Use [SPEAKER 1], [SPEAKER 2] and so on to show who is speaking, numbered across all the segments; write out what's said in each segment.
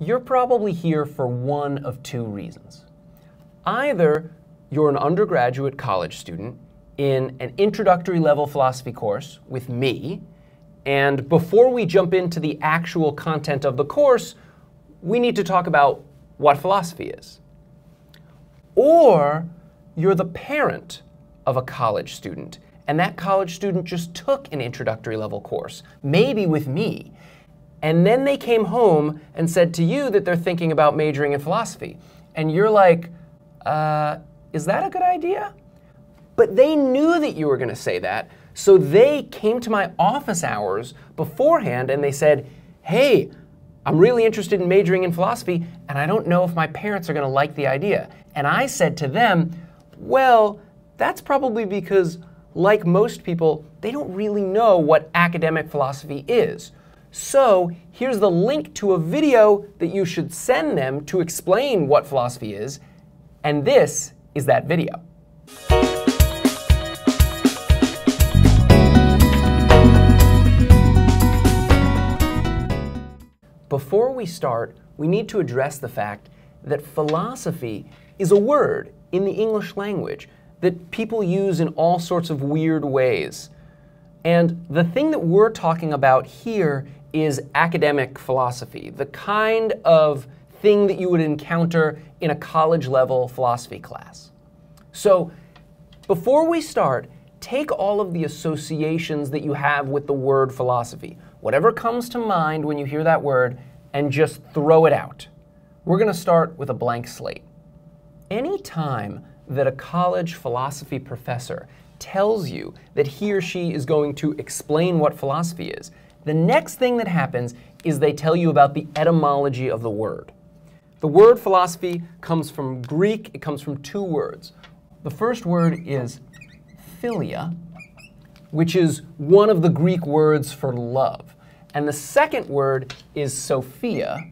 [SPEAKER 1] you're probably here for one of two reasons. Either you're an undergraduate college student in an introductory level philosophy course with me, and before we jump into the actual content of the course, we need to talk about what philosophy is. Or you're the parent of a college student, and that college student just took an introductory level course, maybe with me, and then they came home and said to you that they're thinking about majoring in philosophy. And you're like, uh, is that a good idea? But they knew that you were going to say that. So they came to my office hours beforehand and they said, hey, I'm really interested in majoring in philosophy, and I don't know if my parents are going to like the idea. And I said to them, well, that's probably because, like most people, they don't really know what academic philosophy is. So here's the link to a video that you should send them to explain what philosophy is, and this is that video. Before we start, we need to address the fact that philosophy is a word in the English language that people use in all sorts of weird ways. And the thing that we're talking about here is academic philosophy, the kind of thing that you would encounter in a college level philosophy class. So, before we start, take all of the associations that you have with the word philosophy, whatever comes to mind when you hear that word, and just throw it out. We're going to start with a blank slate. Any time that a college philosophy professor tells you that he or she is going to explain what philosophy is, the next thing that happens is they tell you about the etymology of the word. The word philosophy comes from Greek, it comes from two words. The first word is philia, which is one of the Greek words for love. And the second word is Sophia,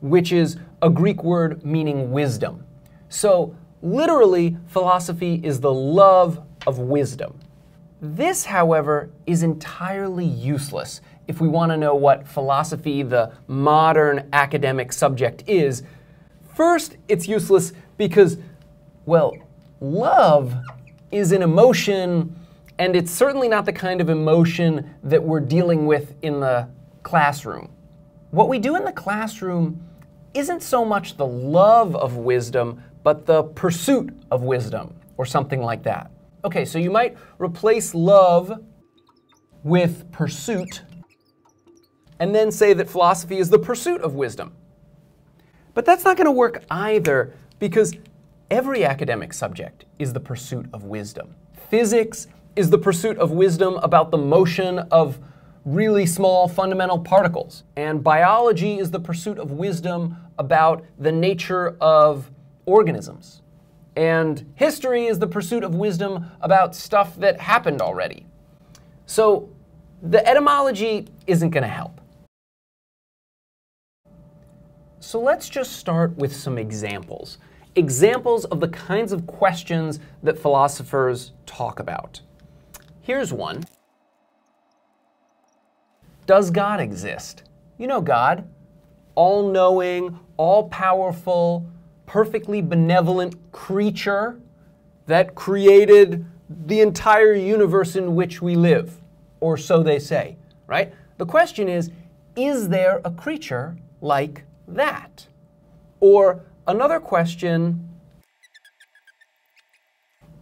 [SPEAKER 1] which is a Greek word meaning wisdom. So, literally, philosophy is the love of wisdom. This, however, is entirely useless if we want to know what philosophy, the modern academic subject, is. First, it's useless because, well, love is an emotion, and it's certainly not the kind of emotion that we're dealing with in the classroom. What we do in the classroom isn't so much the love of wisdom, but the pursuit of wisdom, or something like that. Okay, so you might replace love with pursuit and then say that philosophy is the pursuit of wisdom. But that's not going to work either because every academic subject is the pursuit of wisdom. Physics is the pursuit of wisdom about the motion of really small fundamental particles. And biology is the pursuit of wisdom about the nature of organisms. And history is the pursuit of wisdom about stuff that happened already. So the etymology isn't going to help. So let's just start with some examples. Examples of the kinds of questions that philosophers talk about. Here's one Does God exist? You know God, all knowing, all powerful, perfectly benevolent creature that created the entire universe in which we live, or so they say, right? The question is is there a creature like that? Or another question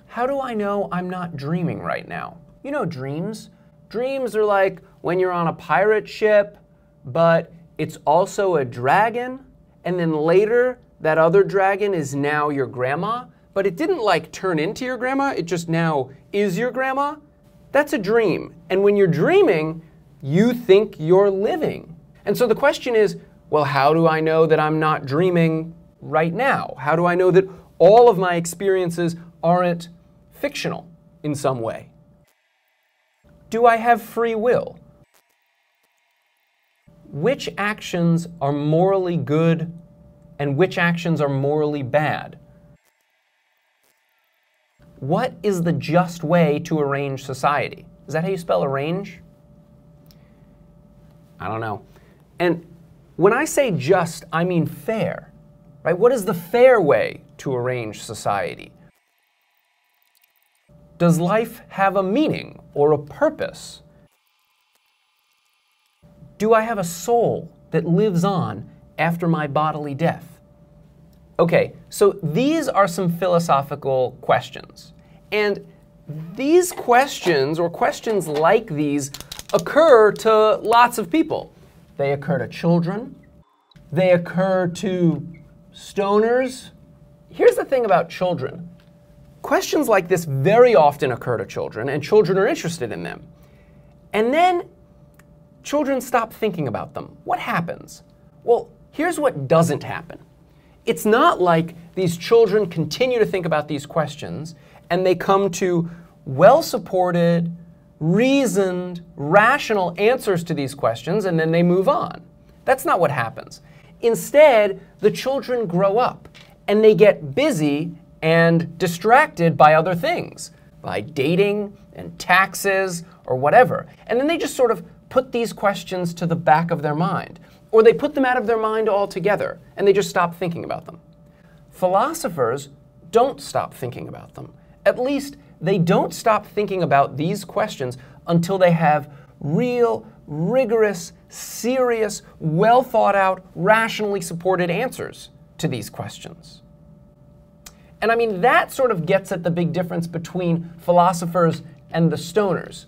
[SPEAKER 1] how do I know I'm not dreaming right now? You know, dreams. Dreams are like when you're on a pirate ship, but it's also a dragon, and then later that other dragon is now your grandma, but it didn't like turn into your grandma, it just now is your grandma. That's a dream. And when you're dreaming, you think you're living. And so the question is well, how do I know that I'm not dreaming right now? How do I know that all of my experiences aren't fictional in some way? Do I have free will? Which actions are morally good and which actions are morally bad? What is the just way to arrange society? Is that how you spell arrange? I don't know. And When I say just, I mean fair. Right? What is the fair way to arrange society? Does life have a meaning or a purpose? Do I have a soul that lives on after my bodily death? Okay, so these are some philosophical questions. And these questions, or questions like these, occur to lots of people. They occur to children, they occur to stoners. Here's the thing about children questions like this very often occur to children, and children are interested in them. And then children stop thinking about them. What happens? Well, here's what doesn't happen. It's not like these children continue to think about these questions and they come to well supported, reasoned, rational answers to these questions and then they move on. That's not what happens. Instead, the children grow up and they get busy and distracted by other things, by dating and taxes or whatever. And then they just sort of put these questions to the back of their mind, or they put them out of their mind altogether and they just stop thinking about them. Philosophers don't stop thinking about them. At least they don't stop thinking about these questions until they have real, rigorous, serious, well thought out, rationally supported answers to these questions. And I mean, that sort of gets at the big difference between philosophers and the stoners.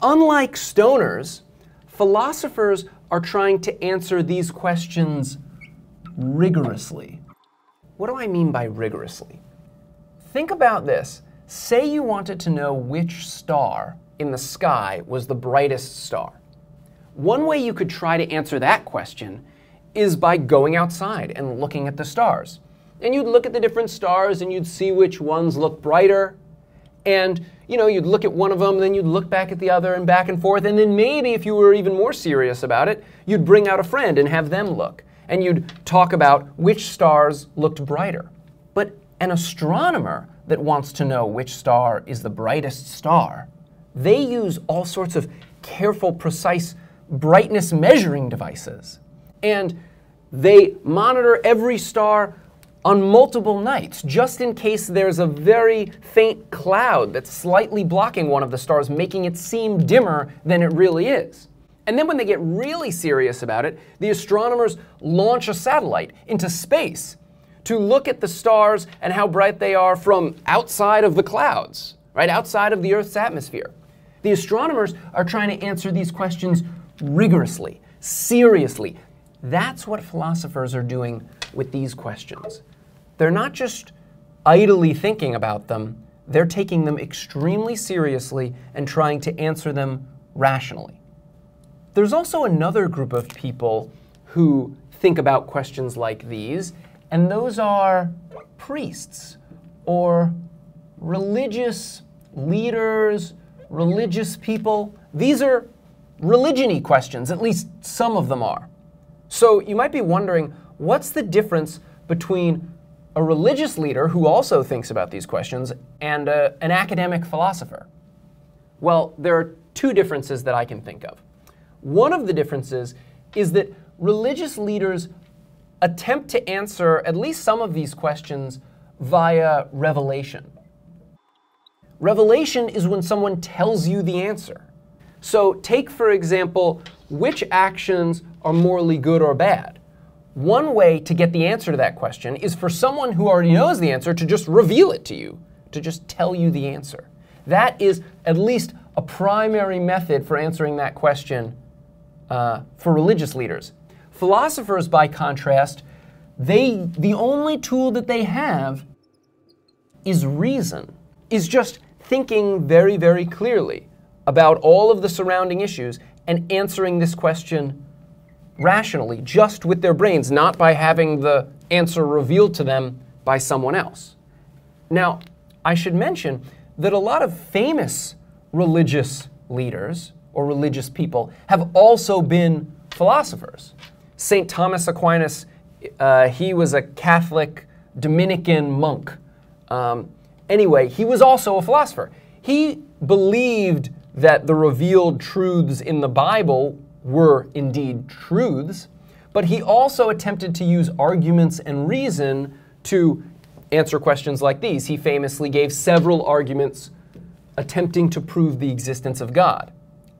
[SPEAKER 1] Unlike stoners, philosophers are trying to answer these questions rigorously. What do I mean by rigorously? Think about this. Say you wanted to know which star in the sky was the brightest star. One way you could try to answer that question is by going outside and looking at the stars. And you'd look at the different stars and you'd see which ones look brighter and you know, you'd look at one of them, then you'd look back at the other and back and forth, and then maybe if you were even more serious about it, you'd bring out a friend and have them look. And you'd talk about which stars looked brighter. But an astronomer that wants to know which star is the brightest star, they use all sorts of careful, precise brightness measuring devices. And they monitor every star on multiple nights, just in case there's a very faint cloud that's slightly blocking one of the stars, making it seem dimmer than it really is. And then when they get really serious about it, the astronomers launch a satellite into space to look at the stars and how bright they are from outside of the clouds, right outside of the Earth's atmosphere. The astronomers are trying to answer these questions rigorously, seriously. That's what philosophers are doing with these questions they're not just idly thinking about them, they're taking them extremely seriously and trying to answer them rationally. There's also another group of people who think about questions like these, and those are priests or religious leaders, religious people. These are religion questions, at least some of them are. So you might be wondering what's the difference between a religious leader who also thinks about these questions, and a, an academic philosopher? Well, there are two differences that I can think of. One of the differences is that religious leaders attempt to answer at least some of these questions via revelation. Revelation is when someone tells you the answer. So, take for example, which actions are morally good or bad? One way to get the answer to that question is for someone who already knows the answer to just reveal it to you, to just tell you the answer. That is at least a primary method for answering that question uh, for religious leaders. Philosophers, by contrast, they the only tool that they have is reason, is just thinking very, very clearly about all of the surrounding issues and answering this question rationally, just with their brains, not by having the answer revealed to them by someone else. Now, I should mention that a lot of famous religious leaders or religious people have also been philosophers. St. Thomas Aquinas, uh, he was a Catholic Dominican monk. Um, anyway, he was also a philosopher. He believed that the revealed truths in the Bible were indeed truths, but he also attempted to use arguments and reason to answer questions like these. He famously gave several arguments attempting to prove the existence of God.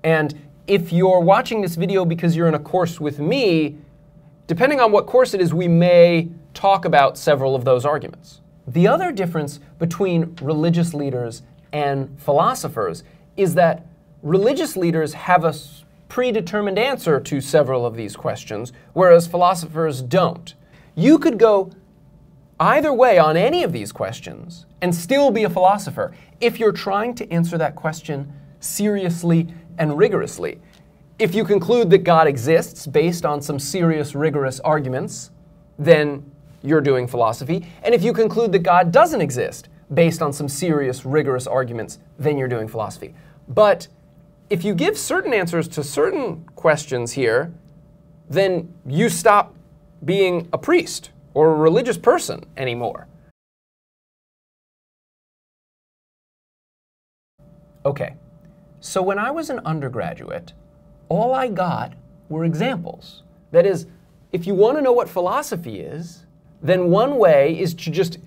[SPEAKER 1] And if you're watching this video because you're in a course with me, depending on what course it is, we may talk about several of those arguments. The other difference between religious leaders and philosophers is that religious leaders have a predetermined answer to several of these questions, whereas philosophers don't. You could go either way on any of these questions and still be a philosopher if you're trying to answer that question seriously and rigorously. If you conclude that God exists based on some serious, rigorous arguments, then you're doing philosophy. And if you conclude that God doesn't exist based on some serious, rigorous arguments, then you're doing philosophy. But if you give certain answers to certain questions here, then you stop being a priest or a religious person anymore. Okay, so when I was an undergraduate, all I got were examples. That is, if you want to know what philosophy is, then one way is to just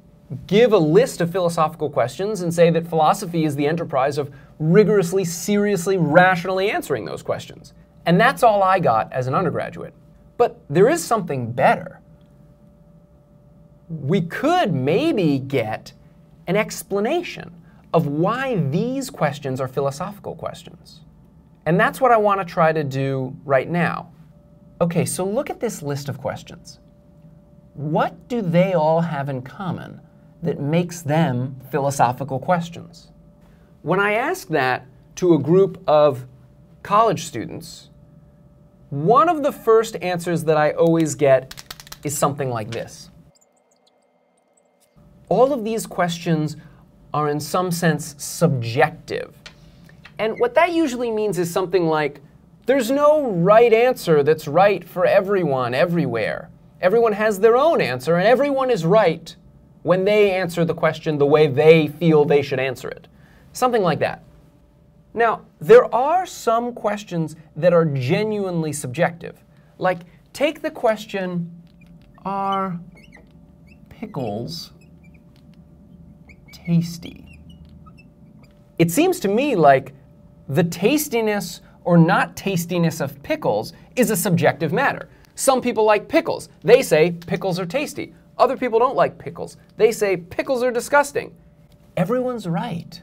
[SPEAKER 1] give a list of philosophical questions and say that philosophy is the enterprise of rigorously, seriously, rationally answering those questions. And that's all I got as an undergraduate. But there is something better we could maybe get an explanation of why these questions are philosophical questions. And that's what I want to try to do right now. Okay, so look at this list of questions. What do they all have in common that makes them philosophical questions? When I ask that to a group of college students, one of the first answers that I always get is something like this all of these questions are in some sense subjective. And what that usually means is something like there's no right answer that's right for everyone, everywhere. Everyone has their own answer, and everyone is right when they answer the question the way they feel they should answer it. Something like that. Now, there are some questions that are genuinely subjective. Like, take the question Are pickles tasty. It seems to me like the tastiness or not tastiness of pickles is a subjective matter. Some people like pickles. They say pickles are tasty. Other people don't like pickles. They say pickles are disgusting. Everyone's right.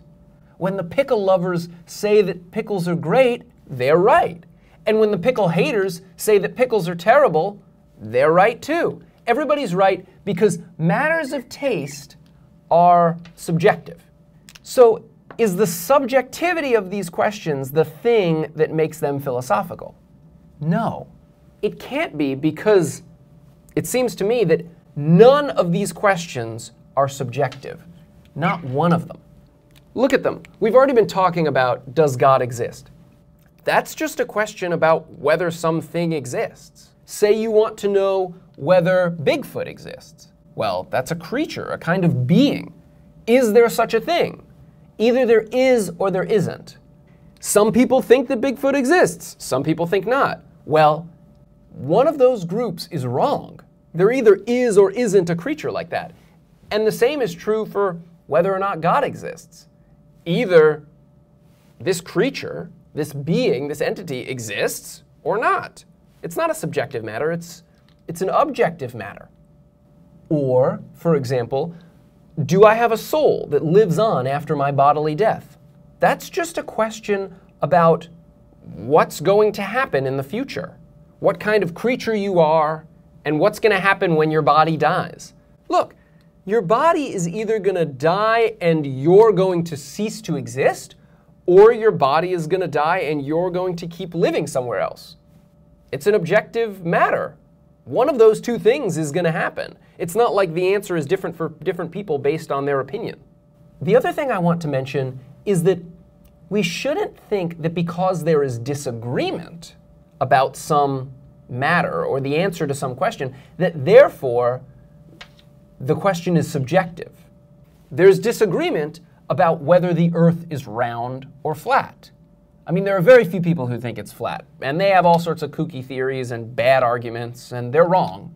[SPEAKER 1] When the pickle lovers say that pickles are great, they're right. And when the pickle haters say that pickles are terrible, they're right too. Everybody's right because matters of taste are subjective. So, is the subjectivity of these questions the thing that makes them philosophical? No, it can't be because it seems to me that none of these questions are subjective. Not one of them. Look at them. We've already been talking about does God exist? That's just a question about whether something exists. Say you want to know whether Bigfoot exists. Well, that's a creature, a kind of being. Is there such a thing? Either there is or there isn't. Some people think that Bigfoot exists, some people think not. Well, one of those groups is wrong. There either is or isn't a creature like that. And the same is true for whether or not God exists. Either this creature, this being, this entity exists or not. It's not a subjective matter, it's, it's an objective matter. Or, for example, do I have a soul that lives on after my bodily death? That's just a question about what's going to happen in the future, what kind of creature you are, and what's going to happen when your body dies. Look, your body is either going to die and you're going to cease to exist, or your body is going to die and you're going to keep living somewhere else. It's an objective matter. One of those two things is going to happen. It's not like the answer is different for different people based on their opinion. The other thing I want to mention is that we shouldn't think that because there is disagreement about some matter or the answer to some question, that therefore the question is subjective. There's disagreement about whether the earth is round or flat. I mean, there are very few people who think it's flat, and they have all sorts of kooky theories and bad arguments, and they're wrong.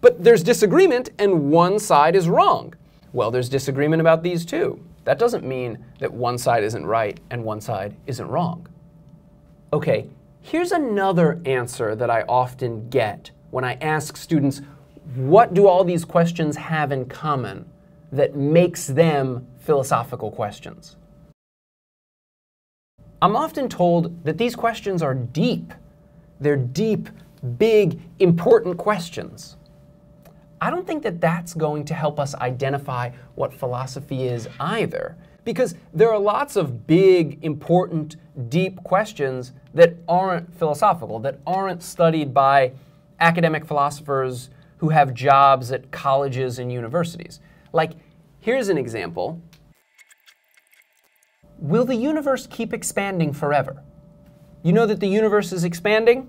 [SPEAKER 1] But there's disagreement, and one side is wrong. Well, there's disagreement about these too. That doesn't mean that one side isn't right and one side isn't wrong. Okay, here's another answer that I often get when I ask students, what do all these questions have in common that makes them philosophical questions? I'm often told that these questions are deep. They're deep, big, important questions. I don't think that that's going to help us identify what philosophy is either, because there are lots of big, important, deep questions that aren't philosophical, that aren't studied by academic philosophers who have jobs at colleges and universities. Like, here's an example Will the universe keep expanding forever? You know that the universe is expanding?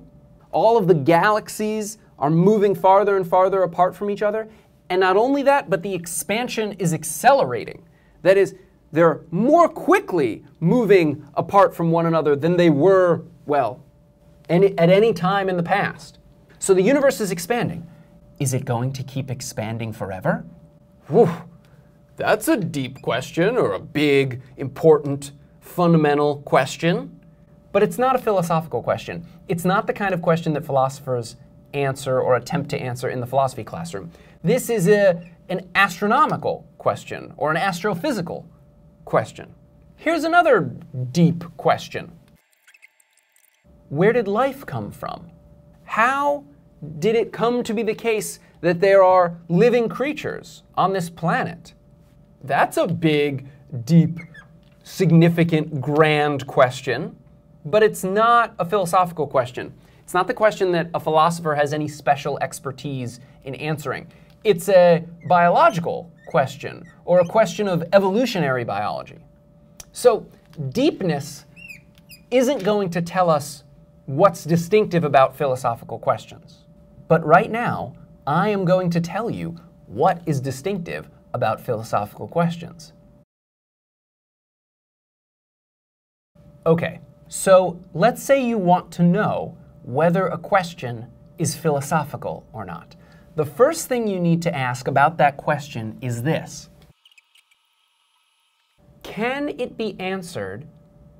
[SPEAKER 1] All of the galaxies are moving farther and farther apart from each other. And not only that, but the expansion is accelerating. That is, they're more quickly moving apart from one another than they were, well, any, at any time in the past. So the universe is expanding. Is it going to keep expanding forever? Whew. That's a deep question or a big, important, fundamental question. But it's not a philosophical question. It's not the kind of question that philosophers answer or attempt to answer in the philosophy classroom. This is a, an astronomical question or an astrophysical question. Here's another deep question Where did life come from? How did it come to be the case that there are living creatures on this planet? That's a big, deep, significant, grand question, but it's not a philosophical question. It's not the question that a philosopher has any special expertise in answering. It's a biological question or a question of evolutionary biology. So, deepness isn't going to tell us what's distinctive about philosophical questions. But right now, I am going to tell you what is distinctive about philosophical questions. Okay, so let's say you want to know whether a question is philosophical or not. The first thing you need to ask about that question is this Can it be answered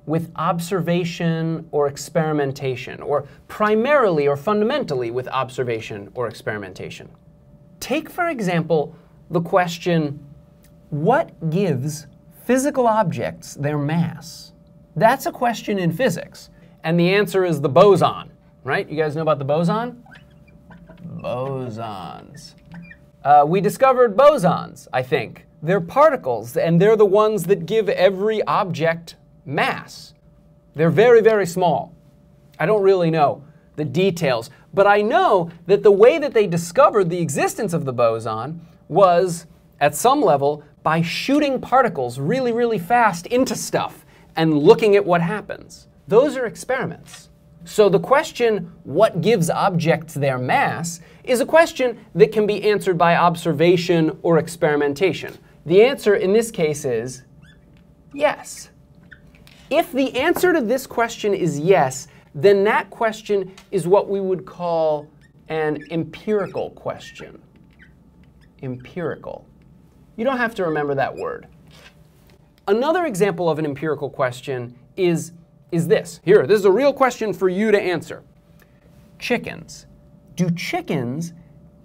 [SPEAKER 1] with observation or experimentation, or primarily or fundamentally with observation or experimentation? Take, for example, the question what gives physical objects their mass? That's a question in physics. And the answer is the boson, right? You guys know about the boson? Bosons. Uh, we discovered bosons, I think. They're particles, and they're the ones that give every object mass. They're very, very small. I don't really know the details, but I know that the way that they discovered the existence of the boson was, at some level, by shooting particles really, really fast into stuff and looking at what happens. Those are experiments. So the question, what gives objects their mass, is a question that can be answered by observation or experimentation. The answer in this case is yes. If the answer to this question is yes, then that question is what we would call an empirical question empirical. You don't have to remember that word. Another example of an empirical question is, is this. Here, this is a real question for you to answer. Chickens. Do chickens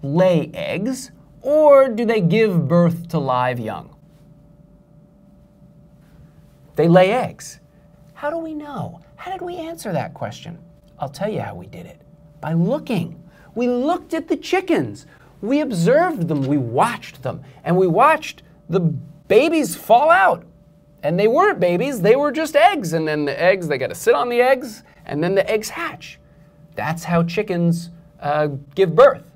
[SPEAKER 1] lay eggs or do they give birth to live young? They lay eggs. How do we know? How did we answer that question? I'll tell you how we did it. By looking. We looked at the chickens we observed them, we watched them, and we watched the babies fall out. And they weren't babies, they were just eggs. And then the eggs, they got to sit on the eggs, and then the eggs hatch. That's how chickens uh, give birth.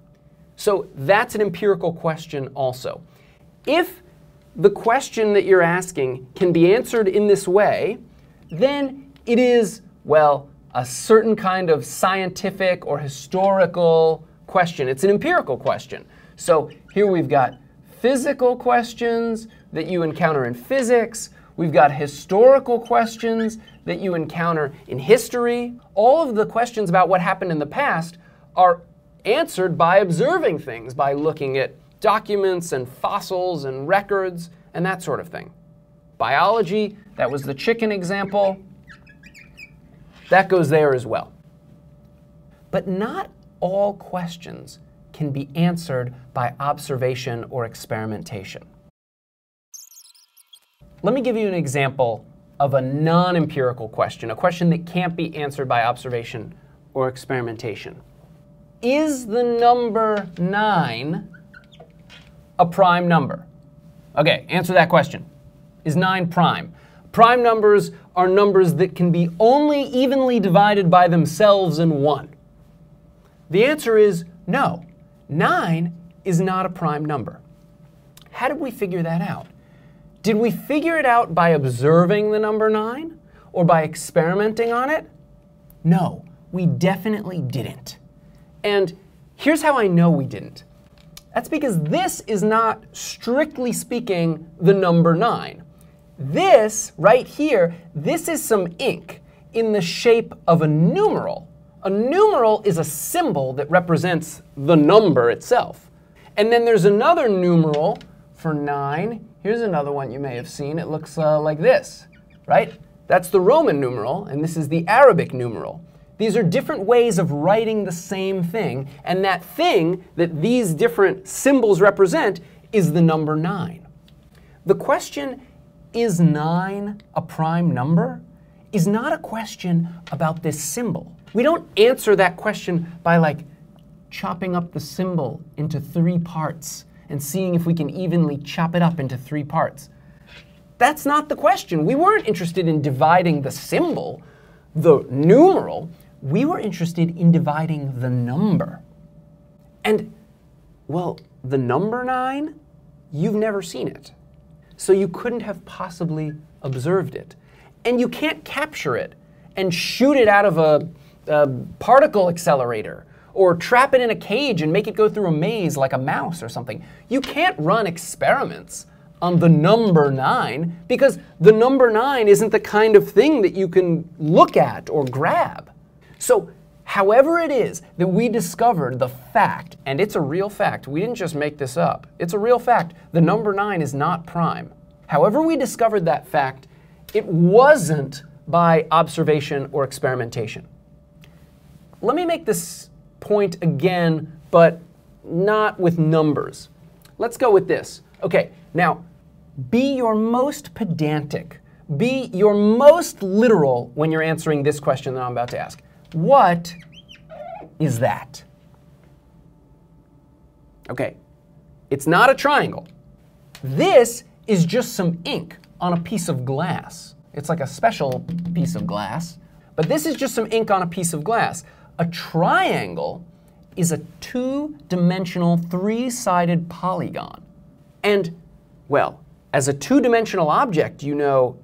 [SPEAKER 1] So that's an empirical question also. If the question that you're asking can be answered in this way, then it is, well, a certain kind of scientific or historical question. It's an empirical question. So here we've got physical questions that you encounter in physics. We've got historical questions that you encounter in history. All of the questions about what happened in the past are answered by observing things, by looking at documents and fossils and records and that sort of thing. Biology, that was the chicken example, that goes there as well. But not all questions can be answered by observation or experimentation. Let me give you an example of a non empirical question, a question that can't be answered by observation or experimentation. Is the number 9 a prime number? Okay, answer that question. Is 9 prime? Prime numbers are numbers that can be only evenly divided by themselves in 1. The answer is no. 9 is not a prime number. How did we figure that out? Did we figure it out by observing the number 9 or by experimenting on it? No, we definitely didn't. And here's how I know we didn't. That's because this is not, strictly speaking, the number 9. This, right here, this is some ink in the shape of a numeral. A numeral is a symbol that represents the number itself. And then there's another numeral for 9. Here's another one you may have seen. It looks uh, like this, right? That's the Roman numeral, and this is the Arabic numeral. These are different ways of writing the same thing, and that thing that these different symbols represent is the number 9. The question, is 9 a prime number, is not a question about this symbol. We don't answer that question by like chopping up the symbol into three parts and seeing if we can evenly chop it up into three parts. That's not the question. We weren't interested in dividing the symbol, the numeral we were interested in dividing the number. And, well, the number nine, you've never seen it. So you couldn't have possibly observed it. And you can't capture it and shoot it out of a, a particle accelerator or trap it in a cage and make it go through a maze like a mouse or something. You can't run experiments on the number nine because the number nine isn't the kind of thing that you can look at or grab. So, however it is that we discovered the fact, and it's a real fact, we didn't just make this up, it's a real fact, the number 9 is not prime. However, we discovered that fact, it wasn't by observation or experimentation. Let me make this point again, but not with numbers. Let's go with this. Okay, now be your most pedantic, be your most literal when you're answering this question that I'm about to ask. What is that? Okay, it's not a triangle. This is just some ink on a piece of glass. It's like a special piece of glass, but this is just some ink on a piece of glass. A triangle is a two dimensional, three sided polygon. And, well, as a two dimensional object, you know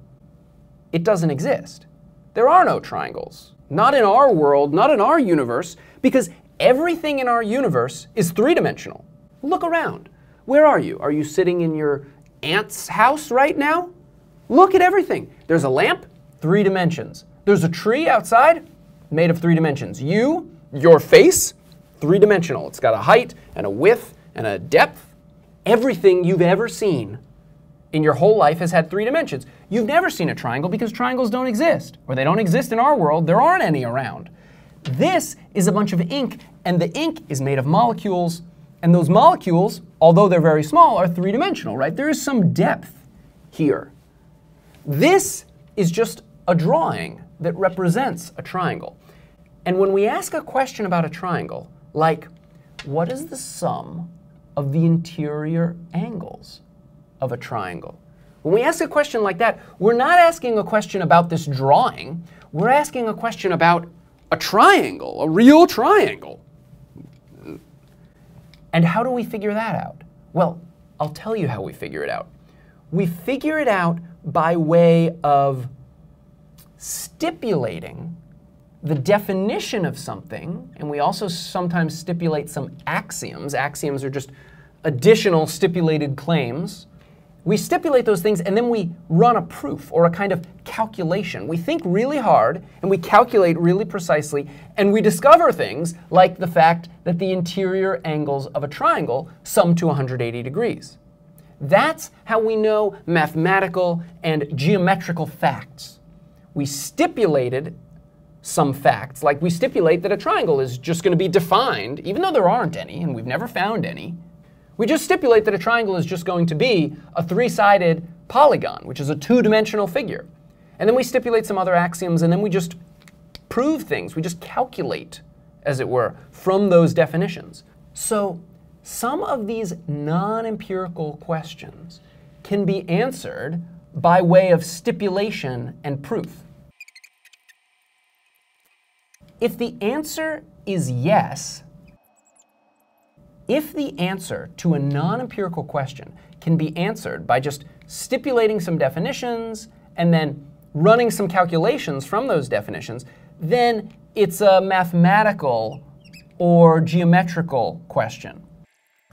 [SPEAKER 1] it doesn't exist. There are no triangles. Not in our world, not in our universe, because everything in our universe is three dimensional. Look around. Where are you? Are you sitting in your aunt's house right now? Look at everything. There's a lamp, three dimensions. There's a tree outside, made of three dimensions. You, your face, three dimensional. It's got a height and a width and a depth. Everything you've ever seen in your whole life has had three dimensions. You've never seen a triangle because triangles don't exist, or they don't exist in our world, there aren't any around. This is a bunch of ink, and the ink is made of molecules, and those molecules, although they're very small, are three dimensional, right? There is some depth here. This is just a drawing that represents a triangle. And when we ask a question about a triangle, like, what is the sum of the interior angles? of a triangle. When we ask a question like that, we're not asking a question about this drawing. We're asking a question about a triangle, a real triangle. And how do we figure that out? Well, I'll tell you how we figure it out. We figure it out by way of stipulating the definition of something, and we also sometimes stipulate some axioms. Axioms are just additional stipulated claims We stipulate those things and then we run a proof or a kind of calculation. We think really hard and we calculate really precisely and we discover things like the fact that the interior angles of a triangle sum to 180 degrees. That's how we know mathematical and geometrical facts. We stipulated some facts, like we stipulate that a triangle is just going to be defined, even though there aren't any, and we've never found any. We just stipulate that a triangle is just going to be a three-sided polygon, which is a two-dimensional figure. And then we stipulate some other axioms, and then we just prove things. We just calculate, as it were, from those definitions. So some of these non-empirical questions can be answered by way of stipulation and proof. If the answer is yes, if the answer to a non-empirical question can be answered by just stipulating some definitions and then running some calculations from those definitions, then it's a mathematical or geometrical question.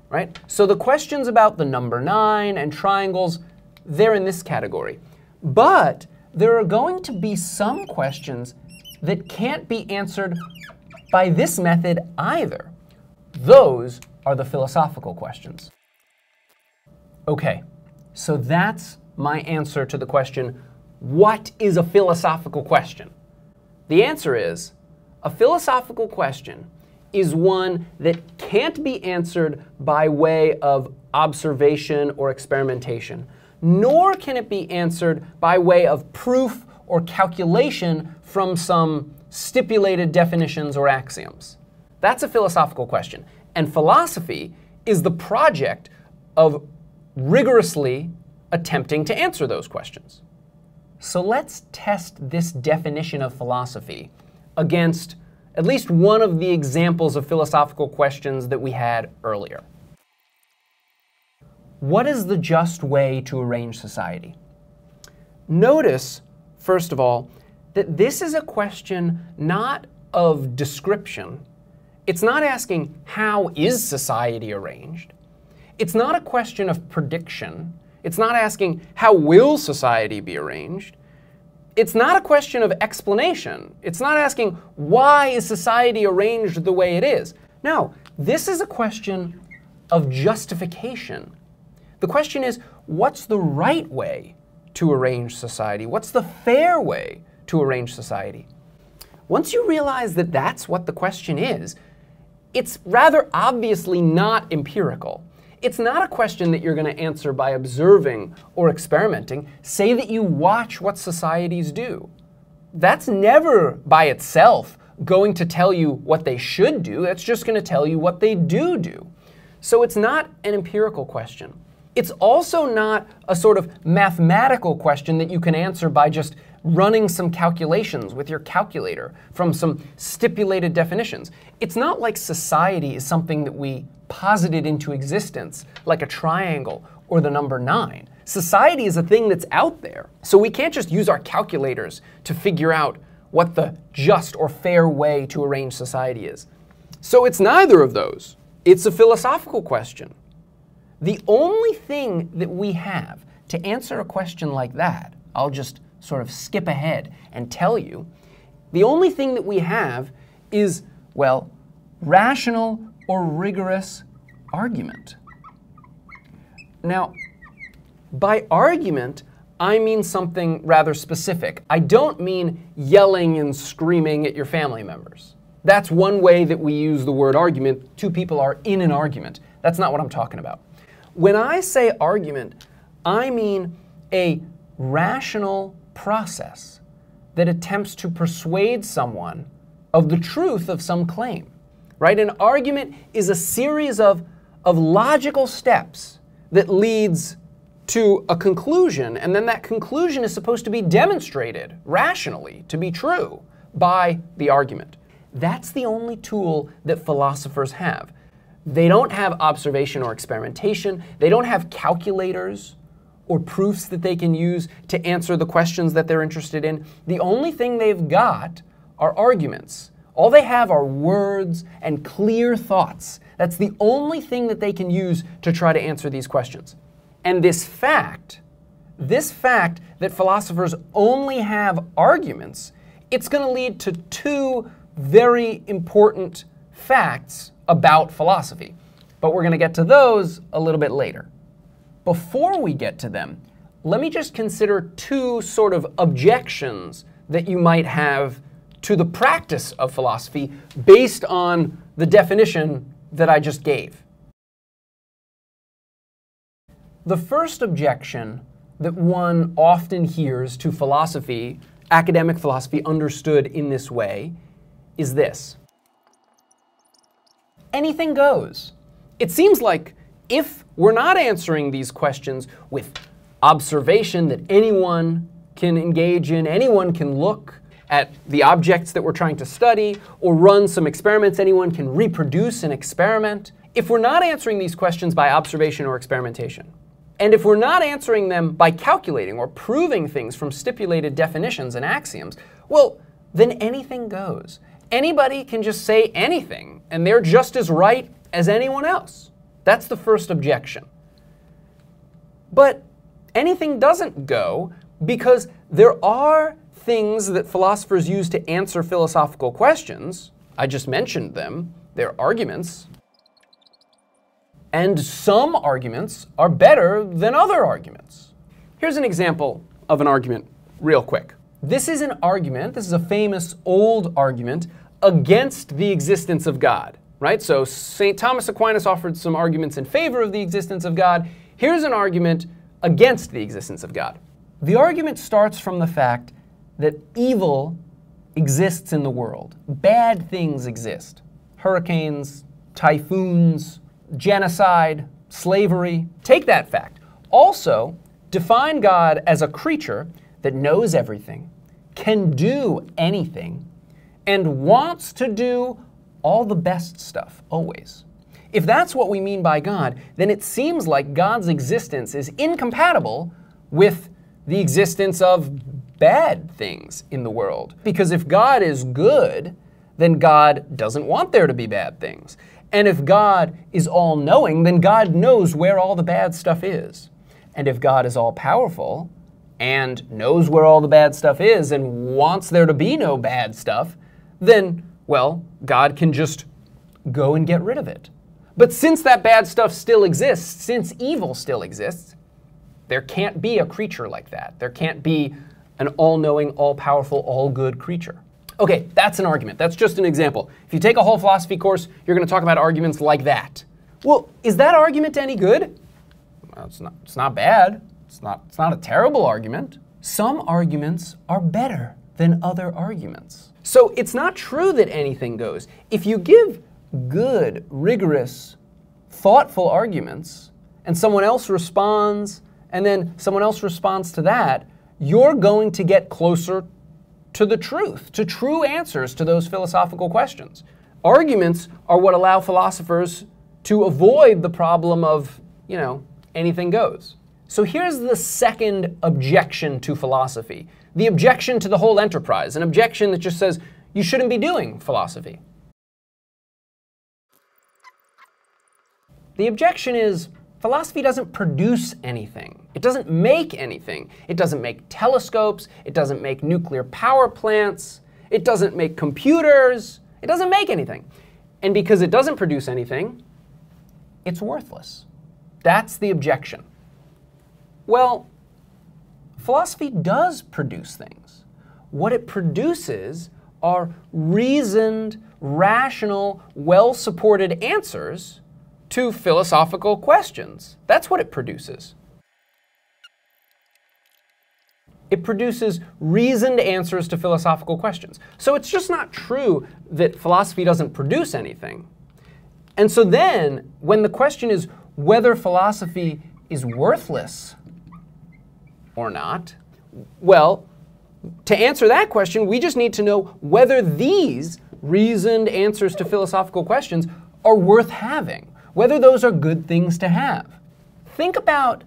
[SPEAKER 1] Right? So the questions about the number 9 and triangles, they're in this category. But there are going to be some questions that can't be answered by this method either. Those are the philosophical questions. Okay, so that's my answer to the question, what is a philosophical question? The answer is, a philosophical question is one that can't be answered by way of observation or experimentation, nor can it be answered by way of proof or calculation from some stipulated definitions or axioms. That's a philosophical question. And philosophy is the project of rigorously attempting to answer those questions. So let's test this definition of philosophy against at least one of the examples of philosophical questions that we had earlier. What is the just way to arrange society? Notice, first of all, that this is a question not of description, it's not asking how is society arranged. It's not a question of prediction. It's not asking how will society be arranged. It's not a question of explanation. It's not asking why is society arranged the way it is. No, this is a question of justification. The question is what's the right way to arrange society? What's the fair way to arrange society? Once you realize that that's what the question is, it's rather obviously not empirical. It's not a question that you're going to answer by observing or experimenting. Say that you watch what societies do. That's never by itself going to tell you what they should do. That's just going to tell you what they do do. So it's not an empirical question. It's also not a sort of mathematical question that you can answer by just running some calculations with your calculator from some stipulated definitions. It's not like society is something that we posited into existence, like a triangle or the number nine. Society is a thing that's out there. So we can't just use our calculators to figure out what the just or fair way to arrange society is. So it's neither of those. It's a philosophical question. The only thing that we have to answer a question like that, I'll just sort of skip ahead and tell you, the only thing that we have is, well, rational or rigorous argument. Now, by argument, I mean something rather specific. I don't mean yelling and screaming at your family members. That's one way that we use the word argument. Two people are in an argument. That's not what I'm talking about. When I say argument, I mean a rational process that attempts to persuade someone of the truth of some claim. Right? An argument is a series of, of logical steps that leads to a conclusion, and then that conclusion is supposed to be demonstrated rationally to be true by the argument. That's the only tool that philosophers have. They don't have observation or experimentation, they don't have calculators or proofs that they can use to answer the questions that they're interested in. The only thing they've got are arguments. All they have are words and clear thoughts. That's the only thing that they can use to try to answer these questions. And this fact, this fact that philosophers only have arguments, it's going to lead to two very important facts about philosophy. But we're going to get to those a little bit later. Before we get to them, let me just consider two sort of objections that you might have to the practice of philosophy based on the definition that I just gave. The first objection that one often hears to philosophy, academic philosophy understood in this way, is this anything goes. It seems like if we're not answering these questions with observation that anyone can engage in, anyone can look at the objects that we're trying to study, or run some experiments, anyone can reproduce an experiment. If we're not answering these questions by observation or experimentation, and if we're not answering them by calculating or proving things from stipulated definitions and axioms, well, then anything goes. Anybody can just say anything, and they're just as right as anyone else. That's the first objection. But anything doesn't go because there are things that philosophers use to answer philosophical questions. I just mentioned them. They're arguments. And some arguments are better than other arguments. Here's an example of an argument, real quick. This is an argument, this is a famous old argument against the existence of God, right? So St. Thomas Aquinas offered some arguments in favor of the existence of God. Here's an argument against the existence of God. The argument starts from the fact that evil exists in the world. Bad things exist. Hurricanes, typhoons, genocide, slavery. Take that fact. Also, define God as a creature that knows everything, can do anything, and wants to do all the best stuff, always. If that's what we mean by God, then it seems like God's existence is incompatible with the existence of bad things in the world. Because if God is good, then God doesn't want there to be bad things. And if God is all knowing, then God knows where all the bad stuff is. And if God is all powerful and knows where all the bad stuff is and wants there to be no bad stuff, then, well, God can just go and get rid of it. But since that bad stuff still exists, since evil still exists, there can't be a creature like that. There can't be an all knowing, all powerful, all good creature. Okay, that's an argument. That's just an example. If you take a whole philosophy course, you're going to talk about arguments like that. Well, is that argument any good? Well, it's not, it's not bad. It's not, it's not a terrible argument. Some arguments are better than other arguments. So it's not true that anything goes. If you give good, rigorous, thoughtful arguments, and someone else responds, and then someone else responds to that, you're going to get closer to the truth, to true answers to those philosophical questions. Arguments are what allow philosophers to avoid the problem of, you know, anything goes. So here's the second objection to philosophy the objection to the whole enterprise, an objection that just says you shouldn't be doing philosophy. The objection is philosophy doesn't produce anything. It doesn't make anything. It doesn't make telescopes. It doesn't make nuclear power plants. It doesn't make computers. It doesn't make anything. And because it doesn't produce anything, it's worthless. That's the objection. Well, philosophy does produce things. What it produces are reasoned, rational, well supported answers to philosophical questions. That's what it produces. It produces reasoned answers to philosophical questions. So it's just not true that philosophy doesn't produce anything. And so then, when the question is whether philosophy is worthless or not, well, to answer that question, we just need to know whether these reasoned answers to philosophical questions are worth having whether those are good things to have. Think about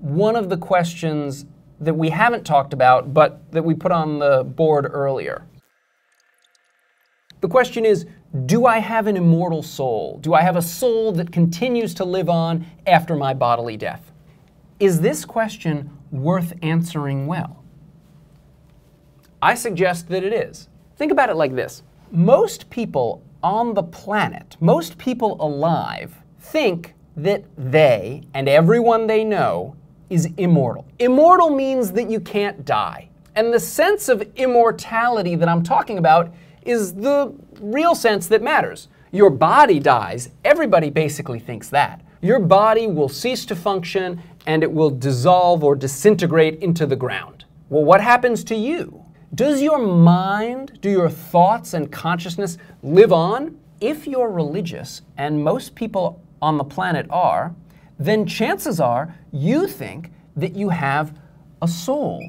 [SPEAKER 1] one of the questions that we haven't talked about, but that we put on the board earlier. The question is Do I have an immortal soul? Do I have a soul that continues to live on after my bodily death? Is this question worth answering well? I suggest that it is. Think about it like this most people on the planet, most people alive, think that they and everyone they know is immortal. Immortal means that you can't die. And the sense of immortality that I'm talking about is the real sense that matters. Your body dies. Everybody basically thinks that. Your body will cease to function and it will dissolve or disintegrate into the ground. Well, what happens to you? Does your mind, do your thoughts and consciousness live on? If you're religious, and most people on the planet are, then chances are you think that you have a soul.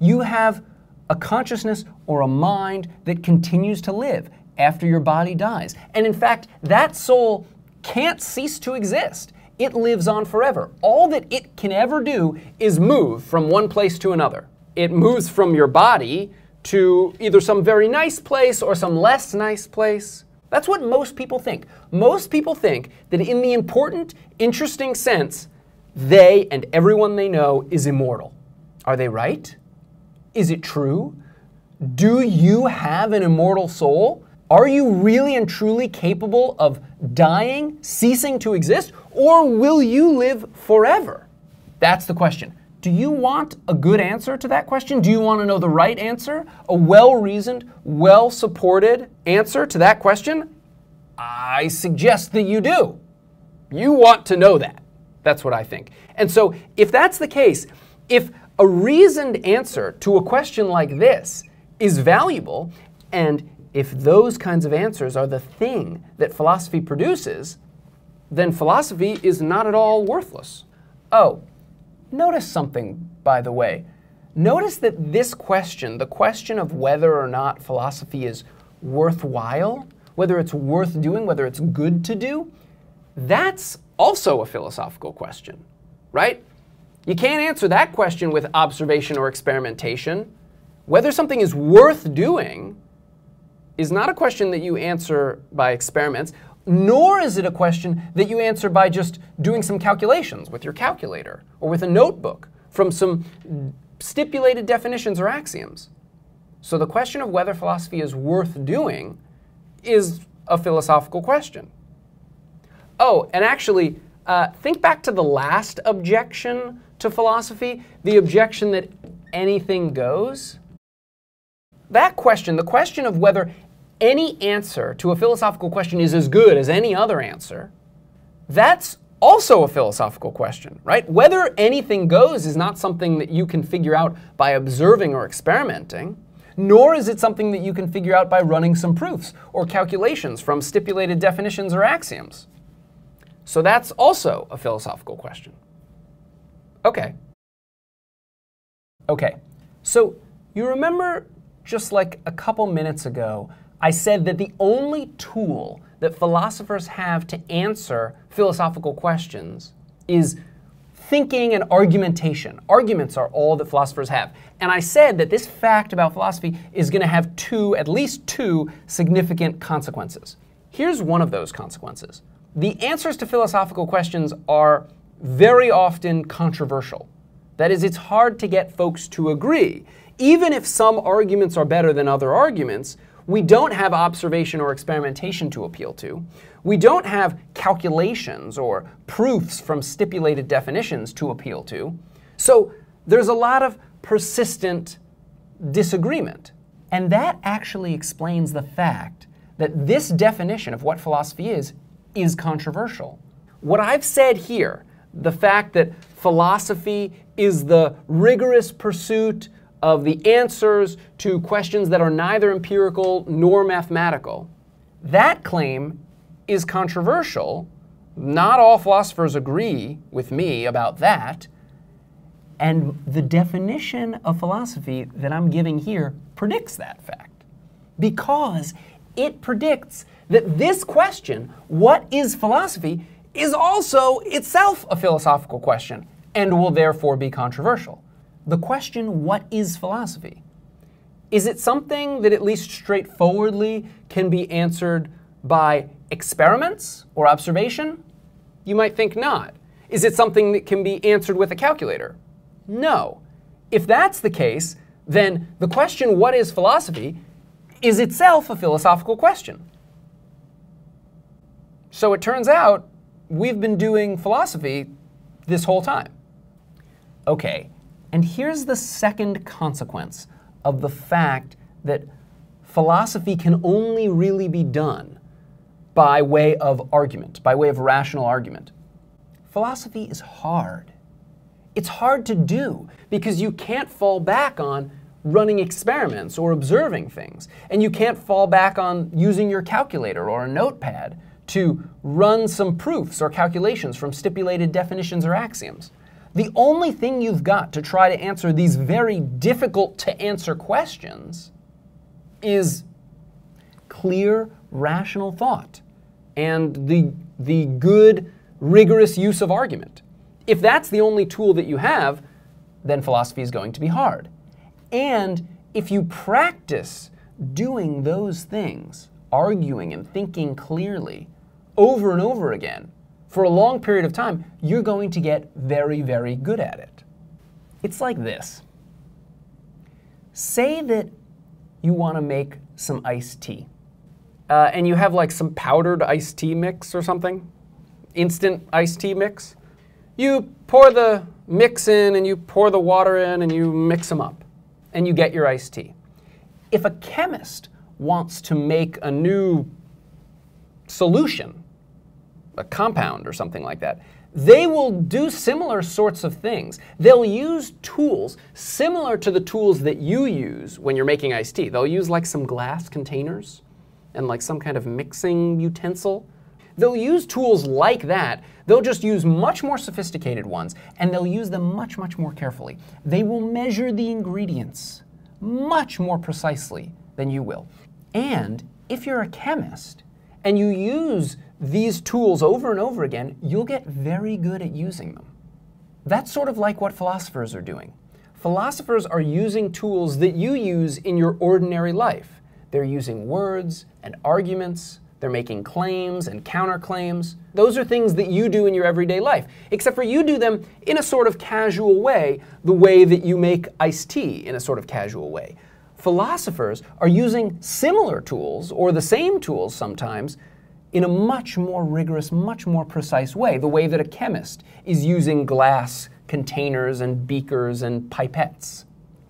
[SPEAKER 1] You have a consciousness or a mind that continues to live after your body dies. And in fact, that soul can't cease to exist. It lives on forever. All that it can ever do is move from one place to another. It moves from your body to either some very nice place or some less nice place. That's what most people think. Most people think that in the important, interesting sense, they and everyone they know is immortal. Are they right? Is it true? Do you have an immortal soul? Are you really and truly capable of dying, ceasing to exist, or will you live forever? That's the question. Do you want a good answer to that question? Do you want to know the right answer? A well reasoned, well supported answer to that question? I suggest that you do. You want to know that. That's what I think. And so, if that's the case, if a reasoned answer to a question like this is valuable, and if those kinds of answers are the thing that philosophy produces, then philosophy is not at all worthless. Oh, notice something, by the way. Notice that this question, the question of whether or not philosophy is worthwhile, whether it's worth doing, whether it's good to do, that's also a philosophical question, right? You can't answer that question with observation or experimentation. Whether something is worth doing is not a question that you answer by experiments, nor is it a question that you answer by just doing some calculations with your calculator or with a notebook from some stipulated definitions or axioms. So the question of whether philosophy is worth doing is a philosophical question. Oh, and actually, uh, think back to the last objection to philosophy, the objection that anything goes. That question, the question of whether any answer to a philosophical question is as good as any other answer, that's also a philosophical question, right? Whether anything goes is not something that you can figure out by observing or experimenting, nor is it something that you can figure out by running some proofs or calculations from stipulated definitions or axioms. So that's also a philosophical question. Okay. Okay, so you remember just like a couple minutes ago, I said that the only tool that philosophers have to answer philosophical questions is thinking and argumentation. Arguments are all that philosophers have. And I said that this fact about philosophy is going to have two, at least two, significant consequences. Here's one of those consequences. The answers to philosophical questions are very often controversial. That is, it's hard to get folks to agree. Even if some arguments are better than other arguments, we don't have observation or experimentation to appeal to. We don't have calculations or proofs from stipulated definitions to appeal to. So there's a lot of persistent disagreement. And that actually explains the fact that this definition of what philosophy is is controversial. What I've said here, the fact that philosophy is the rigorous pursuit of the answers to questions that are neither empirical nor mathematical. That claim is controversial. Not all philosophers agree with me about that. And the definition of philosophy that I'm giving here predicts that fact. Because it predicts that this question, what is philosophy, is also itself a philosophical question and will therefore be controversial the question, what is philosophy? Is it something that at least straightforwardly can be answered by experiments or observation? You might think not. Is it something that can be answered with a calculator? No. If that's the case, then the question, what is philosophy, is itself a philosophical question. So it turns out we've been doing philosophy this whole time. Okay, and here's the second consequence of the fact that philosophy can only really be done by way of argument, by way of rational argument. Philosophy is hard. It's hard to do because you can't fall back on running experiments or observing things. And you can't fall back on using your calculator or a notepad to run some proofs or calculations from stipulated definitions or axioms. The only thing you've got to try to answer these very difficult to answer questions is clear, rational thought and the, the good, rigorous use of argument. If that's the only tool that you have, then philosophy is going to be hard. And if you practice doing those things, arguing and thinking clearly, over and over again, for a long period of time, you're going to get very, very good at it. It's like this Say that you want to make some iced tea, uh, and you have like some powdered iced tea mix or something, instant iced tea mix. You pour the mix in and you pour the water in and you mix them up and you get your iced tea. If a chemist wants to make a new solution, a compound or something like that, they will do similar sorts of things. They'll use tools similar to the tools that you use when you're making iced tea. They'll use like some glass containers and like some kind of mixing utensil. They'll use tools like that. They'll just use much more sophisticated ones, and they'll use them much, much more carefully. They will measure the ingredients much more precisely than you will. And if you're a chemist and you use these tools over and over again, you'll get very good at using them. That's sort of like what philosophers are doing. Philosophers are using tools that you use in your ordinary life. They're using words and arguments they're making claims and counterclaims. Those are things that you do in your everyday life, except for you do them in a sort of casual way, the way that you make iced tea in a sort of casual way. Philosophers are using similar tools, or the same tools sometimes, in a much more rigorous, much more precise way, the way that a chemist is using glass containers and beakers and pipettes.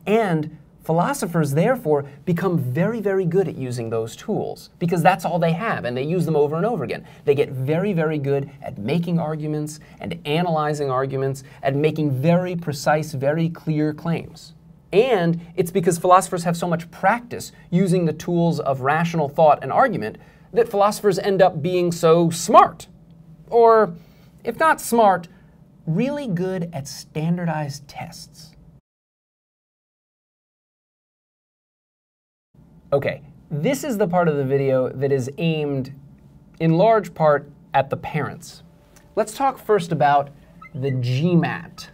[SPEAKER 1] And Philosophers, therefore, become very, very good at using those tools because that's all they have and they use them over and over again. They get very, very good at making arguments and analyzing arguments and making very precise, very clear claims. And it's because philosophers have so much practice using the tools of rational thought and argument that philosophers end up being so smart. Or, if not smart, really good at standardized tests. Okay, this is the part of the video that is aimed in large part at the parents. Let's talk first about the GMAT.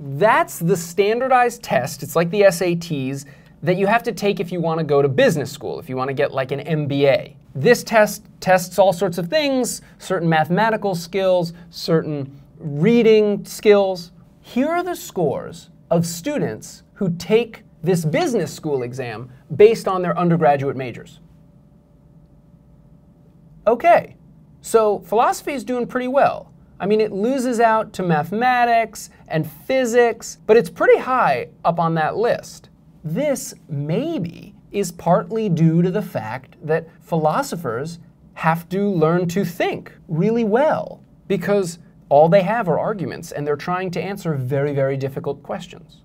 [SPEAKER 1] That's the standardized test, it's like the SATs, that you have to take if you want to go to business school, if you want to get like an MBA. This test tests all sorts of things, certain mathematical skills, certain reading skills. Here are the scores of students who take this business school exam based on their undergraduate majors. Okay, so philosophy is doing pretty well. I mean, it loses out to mathematics and physics, but it's pretty high up on that list. This maybe is partly due to the fact that philosophers have to learn to think really well because all they have are arguments and they're trying to answer very, very difficult questions.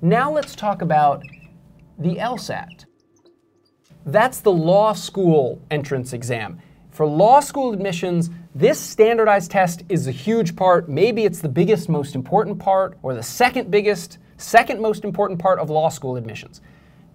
[SPEAKER 1] Now let's talk about the LSAT. That's the law school entrance exam. For law school admissions, this standardized test is a huge part. Maybe it's the biggest, most important part, or the second biggest, second most important part of law school admissions.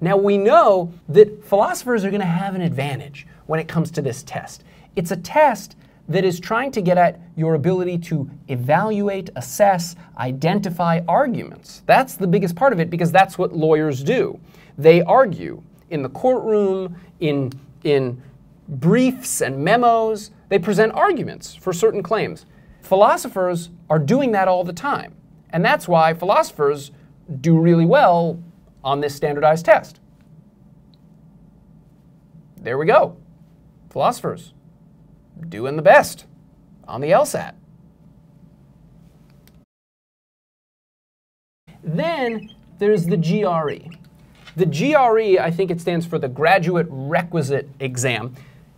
[SPEAKER 1] Now we know that philosophers are going to have an advantage when it comes to this test. It's a test that is trying to get at your ability to evaluate, assess, identify arguments. That's the biggest part of it because that's what lawyers do. They argue in the courtroom, in, in briefs and memos. They present arguments for certain claims. Philosophers are doing that all the time. And that's why philosophers do really well on this standardized test. There we go. Philosophers doing the best on the LSAT. Then there's the GRE. The GRE, I think it stands for the Graduate Requisite Exam,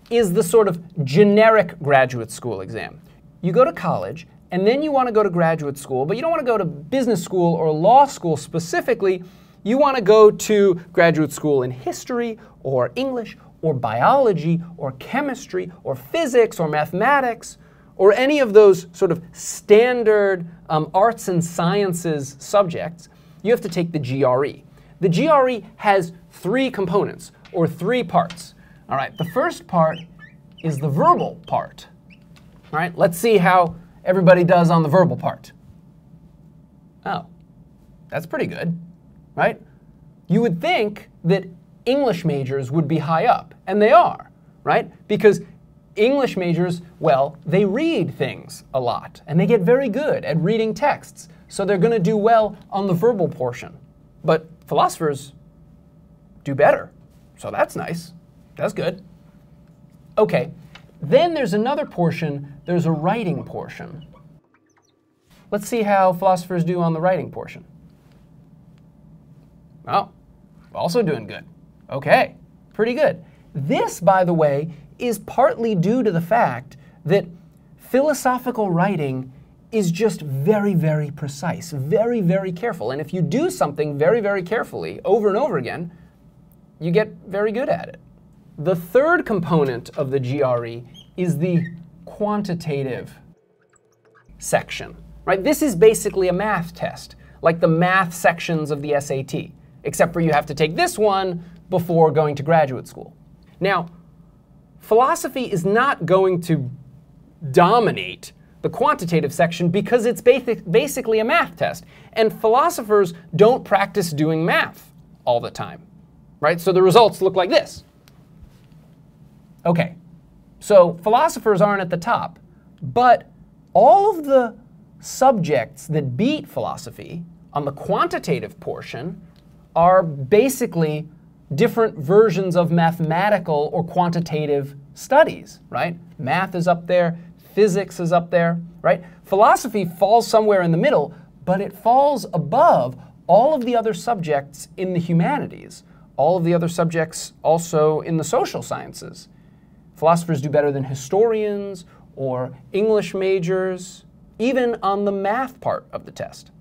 [SPEAKER 1] is the sort of generic graduate school exam. You go to college, and then you want to go to graduate school, but you don't want to go to business school or law school specifically. You want to go to graduate school in history or English or biology or chemistry or physics or mathematics or any of those sort of standard um, arts and sciences subjects, you have to take the GRE. The GRE has three components or three parts. All right, the first part is the verbal part. All right, let's see how everybody does on the verbal part. Oh, that's pretty good, right? You would think that English majors would be high up, and they are, right? Because English majors, well, they read things a lot, and they get very good at reading texts, so they're going to do well on the verbal portion. But philosophers do better, so that's nice. That's good. Okay, then there's another portion, there's a writing portion. Let's see how philosophers do on the writing portion. Oh, also doing good. Okay, pretty good. This, by the way, is partly due to the fact that philosophical writing is just very, very precise, very, very careful. And if you do something very, very carefully over and over again, you get very good at it. The third component of the GRE is the quantitative section. Right? This is basically a math test, like the math sections of the SAT, except for you have to take this one before going to graduate school. Now, philosophy is not going to dominate the quantitative section because it's basic, basically a math test. And philosophers don't practice doing math all the time, right? So the results look like this. Okay, so philosophers aren't at the top, but all of the subjects that beat philosophy on the quantitative portion are basically different versions of mathematical or quantitative studies, right? Math is up there, physics is up there, right? Philosophy falls somewhere in the middle, but it falls above all of the other subjects in the humanities, all of the other subjects also in the social sciences. Philosophers do better than historians or English majors, even on the math part of the test.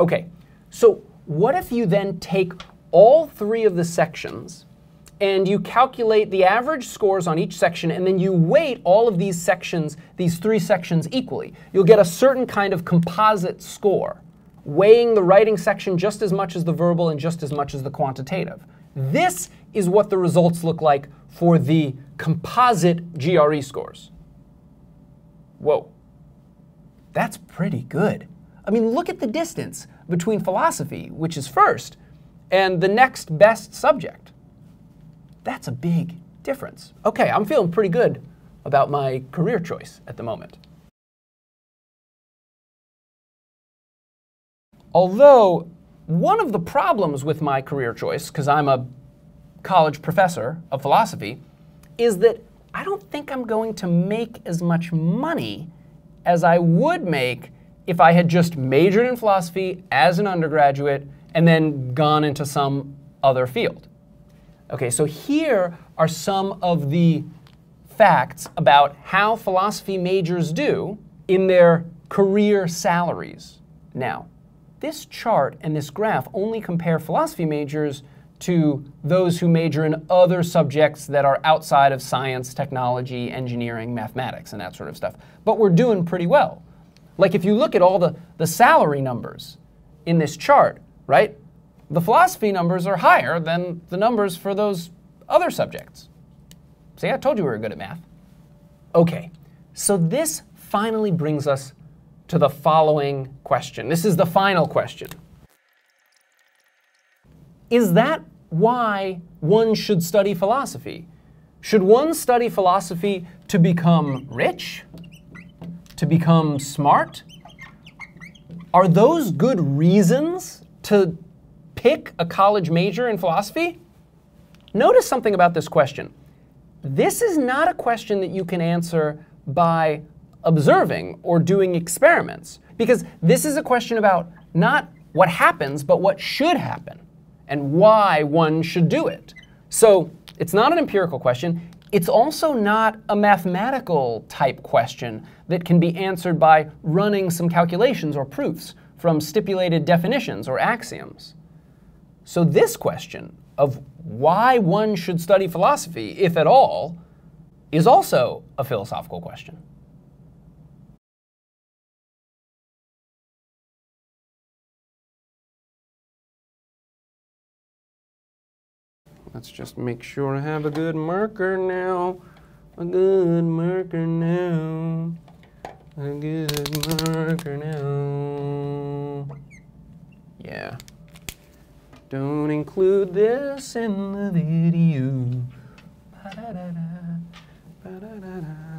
[SPEAKER 1] Okay, so what if you then take all three of the sections and you calculate the average scores on each section and then you weight all of these sections, these three sections equally. You'll get a certain kind of composite score, weighing the writing section just as much as the verbal and just as much as the quantitative. This is what the results look like for the composite GRE scores. Whoa, that's pretty good. I mean, look at the distance between philosophy, which is first, and the next best subject. That's a big difference. Okay, I'm feeling pretty good about my career choice at the moment. Although, one of the problems with my career choice, because I'm a college professor of philosophy, is that I don't think I'm going to make as much money as I would make if I had just majored in philosophy as an undergraduate and then gone into some other field. Okay, so here are some of the facts about how philosophy majors do in their career salaries. Now, this chart and this graph only compare philosophy majors to those who major in other subjects that are outside of science, technology, engineering, mathematics, and that sort of stuff. But we're doing pretty well. Like if you look at all the, the salary numbers in this chart, right? The philosophy numbers are higher than the numbers for those other subjects. See, I told you we were good at math. Okay, so this finally brings us to the following question. This is the final question. Is that why one should study philosophy? Should one study philosophy To become rich? To become smart? Are those good reasons to pick a college major in philosophy? Notice something about this question. This is not a question that you can answer by observing or doing experiments, because this is a question about not what happens, but what should happen and why one should do it. So it's not an empirical question. It's also not a mathematical type question that can be answered by running some calculations or proofs from stipulated definitions or axioms. So this question of why one should study philosophy, if at all, is also a philosophical question. Let's just make sure I have a good marker now. A good marker now. A good marker now. Yeah. Don't include this in the video. Ba-da-da-da, ba-da-da-da.